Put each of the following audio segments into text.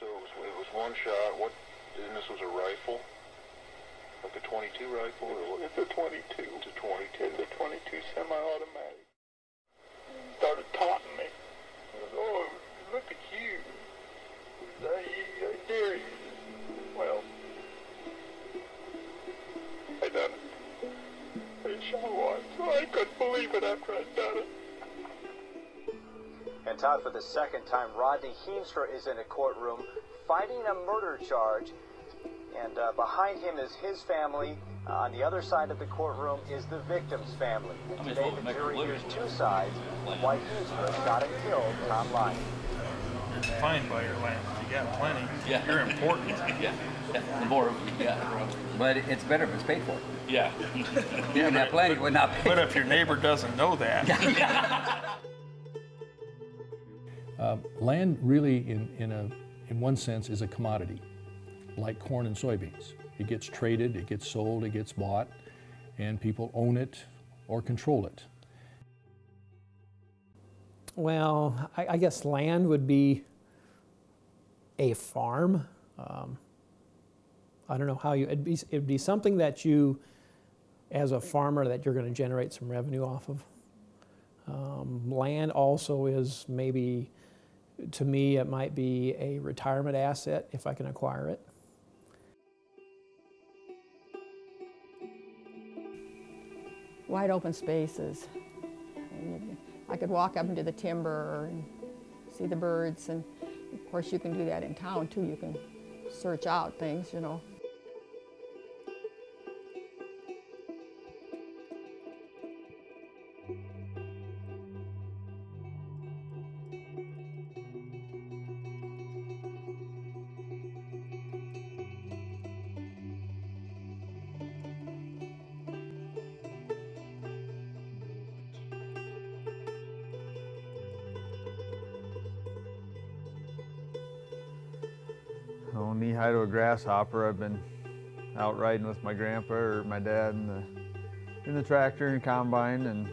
So it was, it was one shot. What? And this was a rifle, like a 22 rifle, or what? It's a 22. It's a 22. It's a 22 semi-automatic. Started taunting me. Goes, oh, look at you. I, I dare you. Well, I done it. I shot once. I couldn't believe it after I'd done it. And Todd, for the second time, Rodney Heemstra is in a courtroom fighting a murder charge. And uh, behind him is his family. Uh, on the other side of the courtroom is the victim's family. And I mean, today, the jury hears two sides of why Heemstra shot and killed Tom Lyon. You're defined by your land. You got plenty. Yeah. You're important. yeah. yeah. The more we got, But it's better if it's paid for. yeah. You can have plenty, but not paid. But if your neighbor doesn't know that, Uh, land really, in, in, a, in one sense, is a commodity, like corn and soybeans. It gets traded, it gets sold, it gets bought, and people own it or control it. Well, I, I guess land would be a farm. Um, I don't know how you, it'd be, it'd be something that you, as a farmer, that you're going to generate some revenue off of. Um, land also is maybe, to me, it might be a retirement asset if I can acquire it. wide open spaces. I could walk up into the timber and see the birds, and of course you can do that in town too. You can search out things, you know. Oh, knee high to a grasshopper. I've been out riding with my grandpa or my dad in the in the tractor and combine and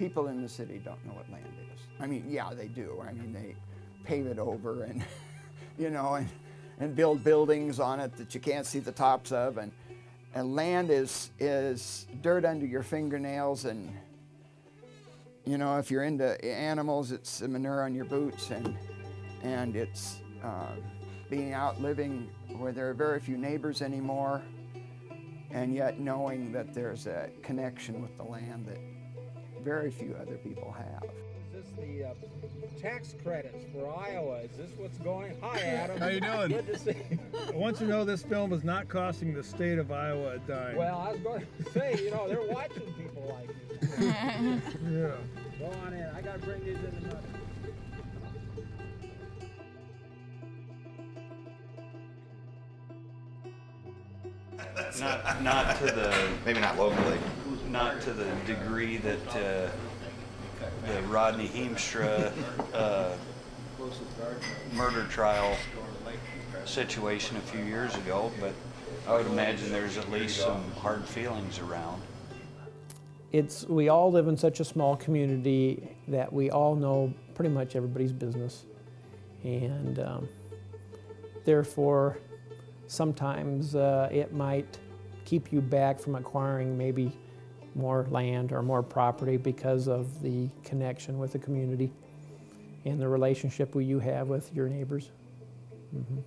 people in the city don't know what land is. I mean, yeah, they do. I mean, mm-hmm. they pave it over and, you know, and, and build buildings on it that you can't see the tops of. And, and land is, is dirt under your fingernails. And, you know, if you're into animals, it's manure on your boots. And, and it's uh, being out living where there are very few neighbors anymore. And yet knowing that there's a connection with the land that very few other people have. Is this the uh, tax credits for Iowa? Is this what's going? Hi, Adam. How you doing? Good to see you. I want you to know this film is not costing the state of Iowa a dime. Well, I was going to say, you know, they're watching people like you. yeah. Go on in. I got to bring these in another. Not, not to the, Maybe not locally. not to the degree that uh, the Rodney Heemstra uh, murder trial situation a few years ago, but I would imagine there's at least some hard feelings around. It's, we all live in such a small community that we all know pretty much everybody's business. And um, therefore, sometimes uh, it might keep you back from acquiring maybe more land or more property because of the connection with the community and the relationship you have with your neighbors. Mhm.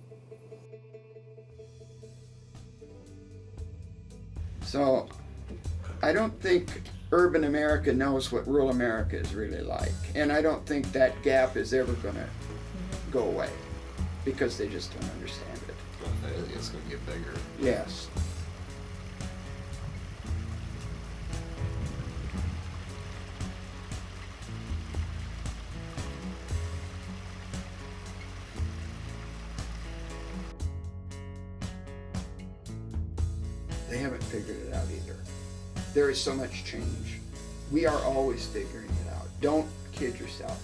So I don't think urban America knows what rural America is really like. And I don't think that gap is ever going to go away because they just don't understand it. It's going to get bigger. Yes. They haven't figured it out either. There is so much change. We are always figuring it out. Don't kid yourself.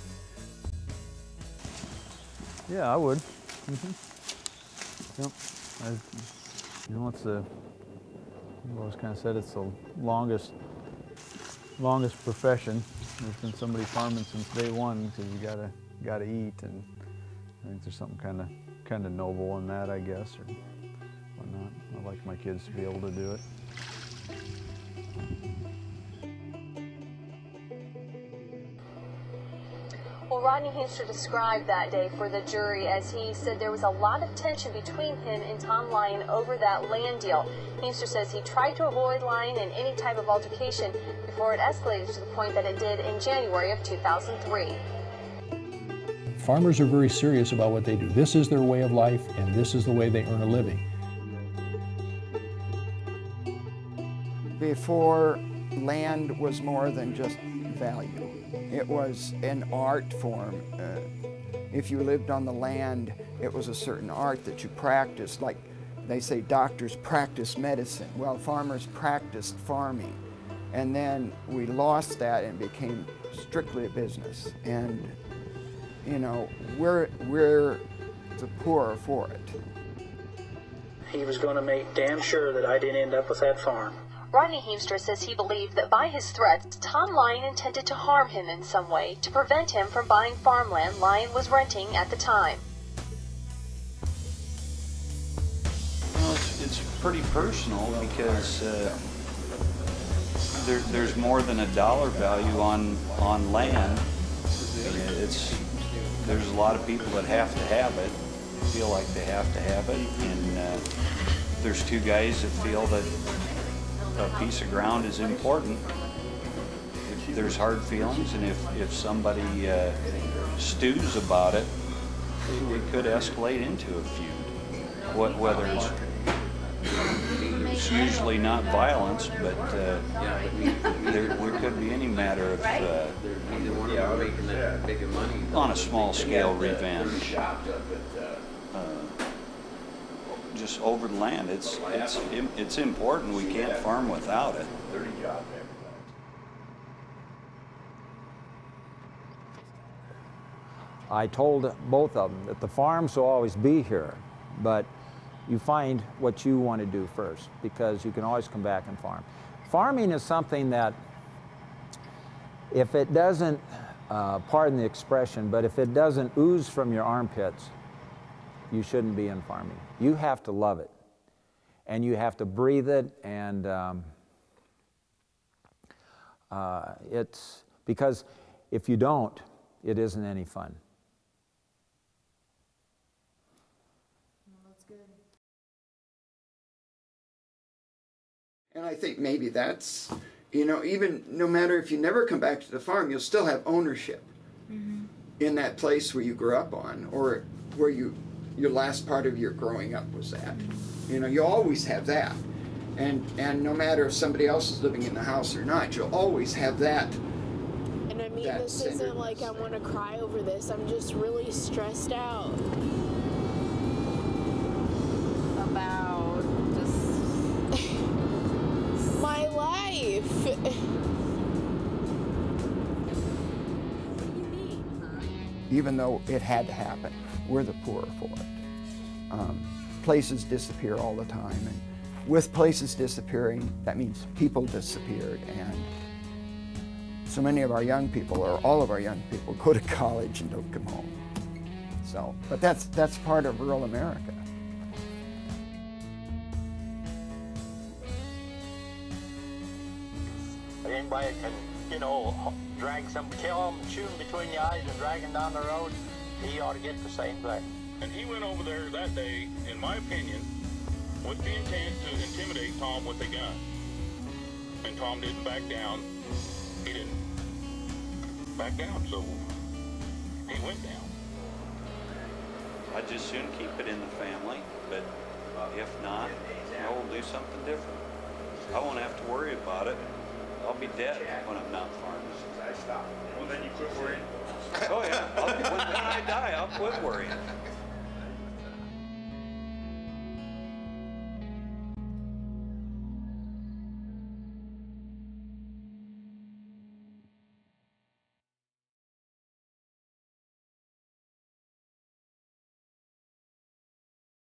Yeah, I would. Mm-hmm. Yep. I, you know, it's the. I've always kind of said it's the longest, longest profession. There's been somebody farming since day one because you gotta, gotta eat, and I think there's something kind of kind of noble in that, I guess, or whatnot. I'd like my kids to be able to do it. Well, Rodney Heemstra described that day for the jury as he said there was a lot of tension between him and Tom Lyon over that land deal. Heemstra says he tried to avoid Lyon in any type of altercation before it escalated to the point that it did in January of 2003. Farmers are very serious about what they do. This is their way of life, and this is the way they earn a living. Before, land was more than just value. It was an art form. Uh, if you lived on the land, it was a certain art that you practiced. Like they say, doctors practice medicine. Well, farmers practiced farming. And then we lost that and became strictly a business. And, you know, we're, we're the poorer for it. He was going to make damn sure that I didn't end up with that farm. Rodney Heemstra says he believed that by his threats, Tom Lyon intended to harm him in some way to prevent him from buying farmland Lyon was renting at the time. Well, it's, it's pretty personal because uh, there, there's more than a dollar value on on land. It's there's a lot of people that have to have it, feel like they have to have it, and uh, there's two guys that feel that a piece of ground is important. If there's hard feelings, and if if somebody uh, stews about it, it, could escalate into a feud. What whether it's it's usually not violence, but uh, there, there could be any matter of, uh, on a small scale, revenge. Just over the land, it's, it's, it's important, we can't farm without it. I told both of them that the farms will always be here, but you find what you want to do first because you can always come back and farm. Farming is something that, if it doesn't, uh, pardon the expression, but if it doesn't ooze from your armpits, you shouldn't be in farming. You have to love it, and you have to breathe it, and um, uh, it's because if you don't, it isn't any fun. And I think maybe that's, you know, even no matter if you never come back to the farm, you'll still have ownership Mm-hmm. in that place where you grew up on or where you your last part of your growing up was at. You know, you always have that. And and no matter if somebody else is living in the house or not, you'll always have that. And I mean, That this isn't like I want to cry over this. I'm just really stressed out. About just My life. even though it had to happen. We're the poorer for it. Um, places disappear all the time, and with places disappearing, that means people disappeared, and so many of our young people, or all of our young people, go to college and don't come home. So, but that's that's part of rural America. Anybody can, you know, drag some, kill them, shoot them between the eyes and drag them down the road, he ought to get the same thing. And he went over there that day, in my opinion, with the intent to intimidate Tom with a gun. And Tom didn't back down. He didn't back down, so he went down. I'd just soon keep it in the family, but uh, if not, I will do something different. I won't have to worry about it. I'll be dead when I'm not farming. Well, then you quit worrying. Oh yeah, I'll, when, when I die, I'll quit worrying.